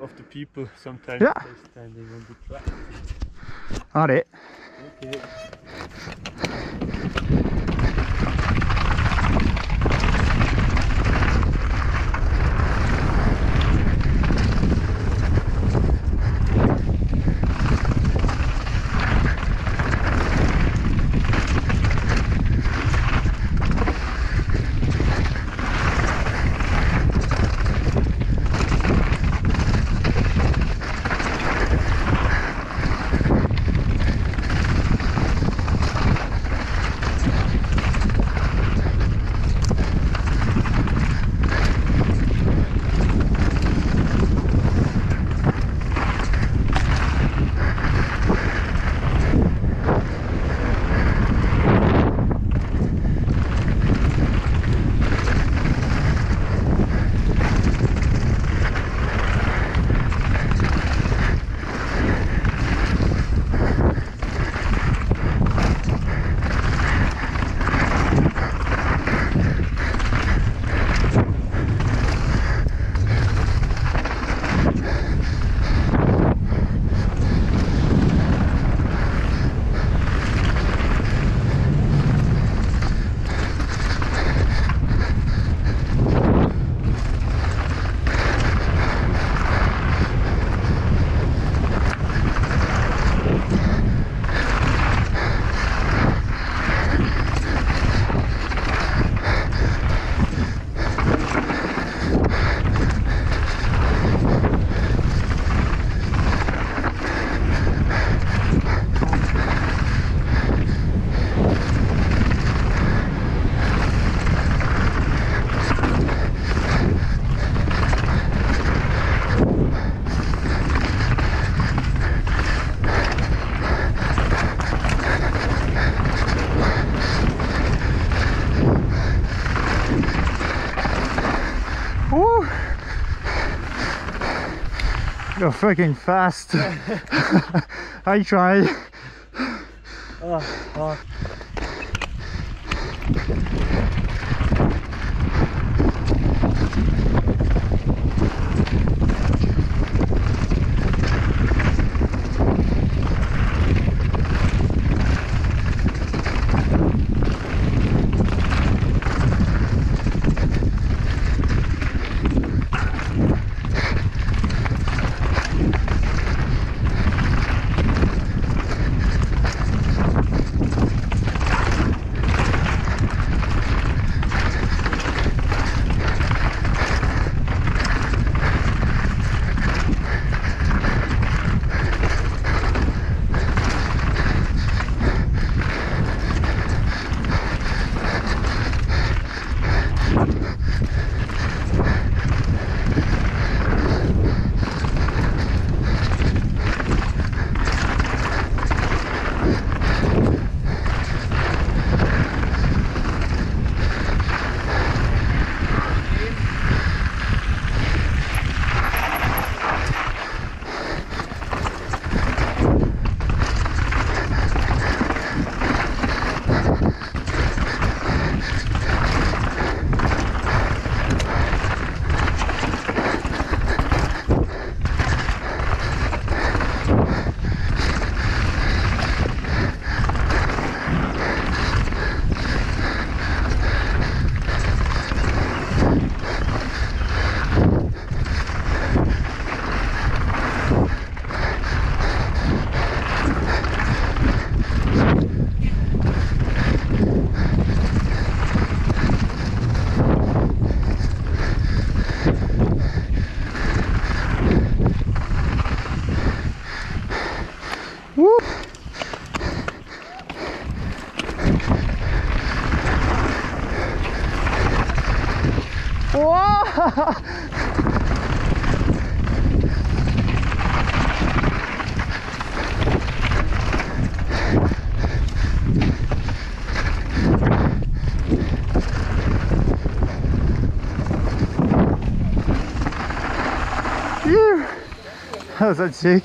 of the people sometimes Yeah. standing on the track. あれ Okay. You're freaking fast. I tried. Ah, ah. Whoa! That was that sick.